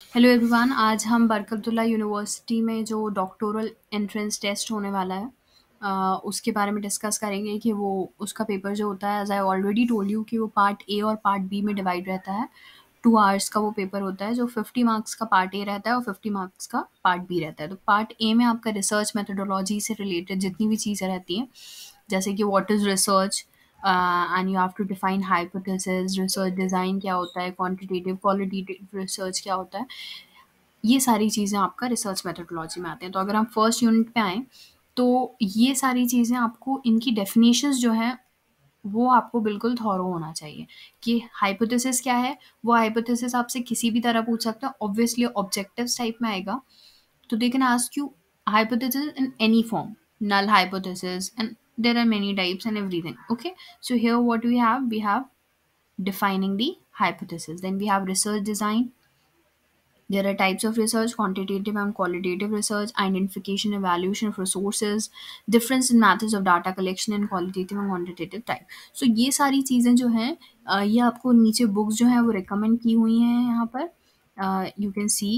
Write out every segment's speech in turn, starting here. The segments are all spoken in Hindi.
हेलो एवरीवन आज हम बरकतुल्ला यूनिवर्सिटी में जो डॉक्टोरल एंट्रेंस टेस्ट होने वाला है अ, उसके बारे में डिस्कस करेंगे कि वो उसका पेपर जो होता है as I already told you कि वो पार्ट ए और पार्ट बी में डिवाइड रहता है। टू आवर्स का वो पेपर होता है जो फिफ्टी मार्क्स का पार्ट ए रहता है और फिफ्टी मार्क्स का पार्ट बी रहता है। तो पार्ट ए में आपका रिसर्च मेथडोलॉजी से रिलेटेड जितनी भी चीज़ें रहती हैं जैसे कि what is research and you have to define hypothesis research design क्या होता है क्वांटिटेटिव क्वालिटेटिव रिसर्च क्या होता है, ये सारी चीज़ें आपका रिसर्च मेथोडोलॉजी में आते हैं। तो अगर हम फ़र्स्ट यूनिट पे आएँ तो ये सारी चीज़ें आपको, इनकी डेफिनेशंस जो हैं, वो आपको बिल्कुल थॉरो होना चाहिए कि हाइपोथेसिस क्या है। वो हाइपोथेसिस आपसे किसी भी तरह पूछ सकता है ऑब्वियसली ऑब्जेक्टिव्स टाइप में आएगा। तो they can ask you hypothesis in any form, null hypothesis and there are many types and everything okay so here what we have we have defining the hypothesis then we have research design there are types of research quantitative and qualitative research, identification, evaluation of resources, difference in methods of data collection and qualitative and quantitative type. So ये सारी चीज़ें जो हैं अ, ये आपको नीचे बुक्स जो हैं वो रिकमेंड की हुई हैं यहाँ पर you can see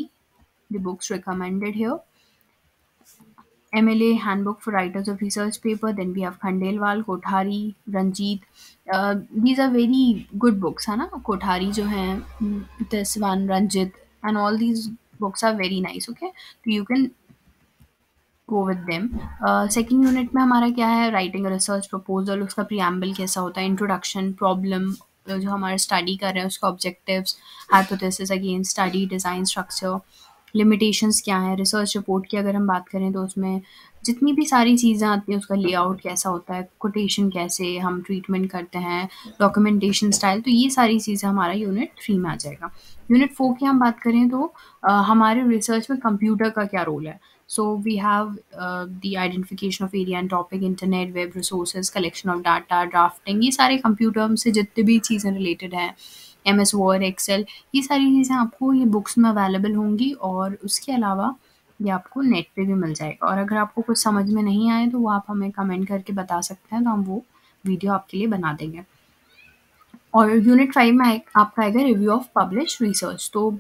the books recommended here MLA Handbook for Writers of Research Paper. Then we have Khandelwal, Kothari, Ranjit. Uh, these are very good books, है ना? कोठारी जो हैं, this one, Ranjit, and all these books are very nice. Okay, so you can go with them. Second unit में हमारा क्या है राइटिंग रिसर्च प्रपोजल उसका प्रियम्बल कैसा होता है इंट्रोडक्शन प्रॉब्लम जो हमारा स्टडी कर रहे हैं उसका objectives hypothesis again study design structure limitations क्या हैं रिसर्च रिपोर्ट की अगर हम बात करें तो उसमें जितनी भी सारी चीज़ें आती हैं उसका लेआउट कैसा होता है कोटेशन कैसे हम ट्रीटमेंट करते हैं डॉक्यूमेंटेशन स्टाइल तो ये सारी चीज़ें हमारा यूनिट थ्री में आ जाएगा। यूनिट फोर की हम बात करें तो अ, हमारे रिसर्च में कंप्यूटर का क्या रोल है? So we have the identification of area and topic internet web resources collection of data drafting ये सारे कंप्यूटर से जितनी भी चीज़ें रिलेटेड हैं एम एस वर्ड एक्सेल ये सारी चीज़ें आपको ये बुक्स में अवेलेबल होंगी और उसके अलावा ये आपको नेट पे भी मिल जाएगा। और अगर आपको कुछ समझ में नहीं आए तो वो आप हमें कमेंट करके बता सकते हैं तो हम वो वीडियो आपके लिए बना देंगे। और यूनिट फाइव में आपका आएगा रिव्यू ऑफ़ पब्लिश रिसर्च तो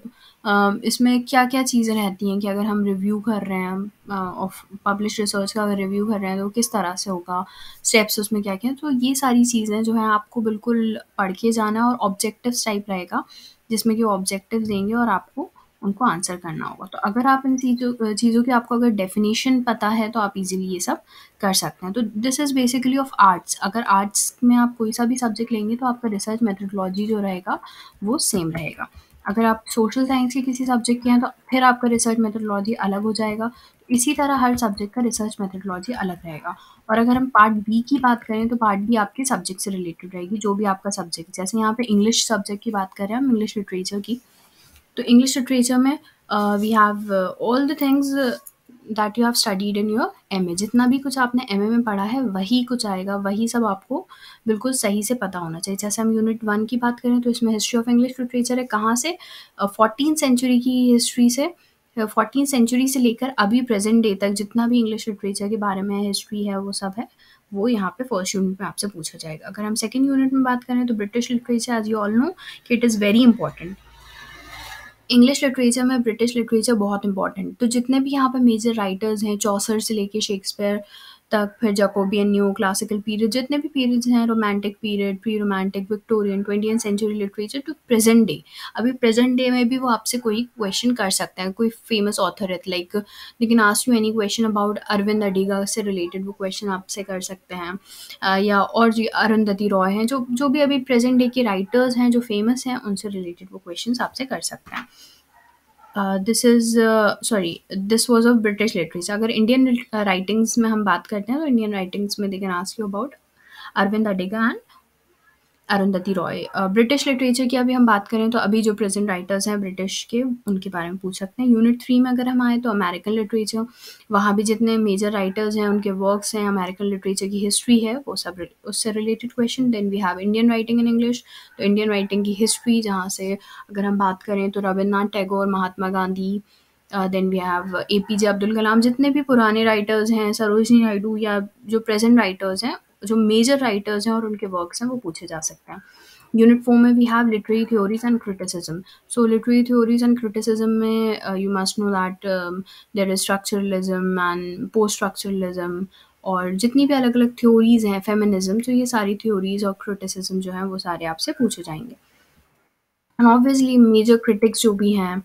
इसमें क्या क्या चीज़ें रहती हैं कि अगर हम रिव्यू कर रहे हैं ऑफ़ पब्लिश रिसर्च का अगर रिव्यू कर रहे हैं तो किस तरह से होगा? स्टेप्स उसमें क्या क्या हैं? तो ये सारी चीज़ें जो हैं, आपको बिल्कुल पढ़ के जाना और ऑब्जेक्टिव टाइप रहेगा, जिसमें कि ऑब्जेक्टिव देंगे और आपको उनको आंसर करना होगा। तो अगर आप इन चीज़ों चीज़ों की आपको अगर डेफिनेशन पता है तो आप इजीली ये सब कर सकते हैं। तो this is basically of arts अगर आर्ट्स में आप कोई सा भी सब्जेक्ट लेंगे तो आपका रिसर्च मेथडोलॉजी जो रहेगा, वो सेम रहेगा। अगर आप सोशल साइंस के किसी सब्जेक्ट के हैं तो फिर आपका रिसर्च मेथडोलॉजी अलग हो जाएगा। इसी तरह हर सब्जेक्ट का रिसर्च मेथडोलॉजी अलग रहेगा। और अगर हम पार्ट बी की बात करें तो पार्ट बी आपके सब्जेक्ट से रिलेटेड रहेगी, जो भी आपका सब्जेक्ट जैसे यहाँ पे इंग्लिश सब्जेक्ट की बात कर रहे हैं, हम इंग्लिश लिटरेचर की तो इंग्लिश लिटरेचर में we have all the things that you have studied in your M A जितना भी कुछ आपने एम ए में पढ़ा है, वही कुछ आएगा, वही सब आपको बिल्कुल सही से पता होना चाहिए। जैसे हम यूनिट वन की बात करें तो इसमें हिस्ट्री ऑफ़ इंग्लिश लिटरेचर है। कहाँ से? फोर्टीन सेंचुरी की हिस्ट्री से फोर्टीन सेंचुरी से लेकर अभी प्रेजेंट डे तक जितना भी इंग्लिश लिटरेचर के बारे में हिस्ट्री है, वो सब है, वो यहाँ पे फ़र्स्ट यूनिट में आपसे पूछा जाएगा। अगर हम सेकेंड यूनिट में बात करें तो British literature as you all know कि it is very important English literature में ब्रिटिश लिटरेचर बहुत इंपॉर्टेंट तो जितने भी यहाँ पे मेजर राइटर्स हैं चौसर से लेके शेक्सपियर तक फिर जकोबियन न्यू क्लासिकल पीरियड जितने भी पीरियड्स हैं romantic period pre romantic Victorian twenty century literature to present day अभी प्रेजेंट डे में भी वो आपसे कोई क्वेश्चन कर सकते हैं, कोई फ़ेमस ऑथर है लाइक लेकिन asked you any question about Arvind Adiga से रिलेटेड वो क्वेश्चन आपसे कर सकते हैं। या और जी, अरुंधति रॉय हैं, जो जो भी अभी प्रेजेंट डे के राइटर्स हैं, जो फ़ेमस हैं, उनसे रिलेटेड वो क्वेश्चन आपसे कर सकते हैं। This is sorry this was of British literature अगर इंडियन राइटिंग्स में हम बात करते हैं तो इंडियन राइटिंग्स में they can ask you about Arvind Adiga and Arundhati Roy. British literature की अभी हम बात करें तो अभी जो प्रेजेंट राइटर्स हैं ब्रिटिश के, उनके बारे में पूछ सकते हैं। यूनिट थ्री में अगर हम आए तो अमेरिकन लिटरेचर, वहाँ भी जितने मेजर राइटर्स हैं, उनके वर्क्स हैं, अमेरिकन लिटरेचर की हिस्ट्री है, वो सब उससे related question then we have Indian writing in English तो इंडियन राइटिंग की हिस्ट्री जहाँ से अगर हम बात करें तो Rabindranath Tagore, Mahatma Gandhi then we have A P J Abdul Kalam जितने भी पुराने राइटर्स हैं, सरोजनी नायडू या जो प्रेजेंट राइटर्स हैं जो मेजर राइटर्स हैं और उनके वर्क्स हैं, वो पूछे जा सकते हैं। यूनिट फोर में we have literary theories and criticism so literary theories and criticism में you must know that there is structuralism and post structuralism और जितनी भी अलग अलग थ्योरीज हैं फेमिनिज्म तो ये सारी थ्योरीज और क्रिटिसिज्म जो हैं, वो सारे आपसे पूछे जाएँगे। एंड ऑब्वियसली मेजर क्रिटिक्स जो भी हैं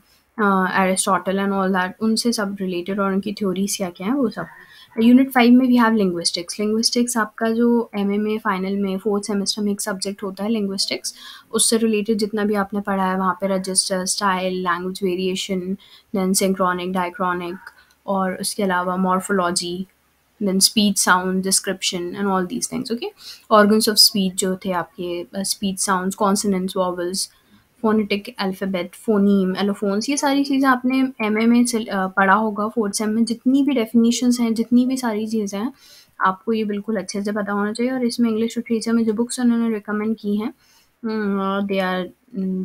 एरिस्टोटल एंड ऑल दैट उनसे सब रिलेटेड और उनकी थ्योरीज क्या क्या हैं, वो सब। यूनिट फाइव में वी हैव लिंग्विस्टिक्स लिंग्विस्टिक्स आपका जो एम ए में फाइनल में फोर्थ सेमेस्टर में एक सब्जेक्ट होता है लिंग्विस्टिक्स उससे रिलेटेड जितना भी आपने पढ़ा है, वहाँ पे register style language variation then synchronic diachronic और उसके अलावा morphology then speech sound description and all these things okay organs of speech जो थे आपके speech sounds, consonants, vowels phonetic alphabet phoneme allophones ये सारी चीज़ें आपने एम ए में पढ़ा होगा फोर्थ सेम में जितनी भी डेफिनेशंस हैं, जितनी भी सारी चीज़ें हैं, आपको ये बिल्कुल अच्छे से पता होना चाहिए और इसमें इंग्लिश लिटरेचर में जो बुक्स उन्होंने रिकमेंड की हैं दे आर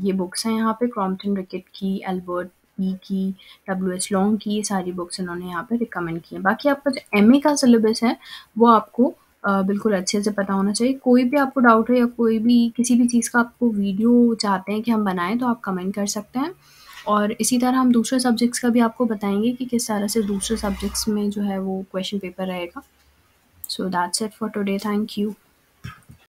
ये बुक्स हैं यहाँ पे क्रॉम्पटन रिकेट की एल्बर्ट ई की डब्ल्यू एच लॉन्ग की, ये सारी बुक्स इन्होंने यहाँ पे रिकमेंड की हैं। बाकी आपका जो एम का सिलेबस है, वो आपको बिल्कुल अच्छे से पता होना चाहिए। कोई भी आपको डाउट हो या कोई भी किसी भी चीज़ का आपको वीडियो चाहते हैं कि हम बनाएँ तो आप कमेंट कर सकते हैं। और इसी तरह हम दूसरे सब्जेक्ट्स का भी आपको बताएँगे कि किस तरह से दूसरे सब्जेक्ट्स में जो है वो क्वेश्चन पेपर रहेगा। So that's it for today thank you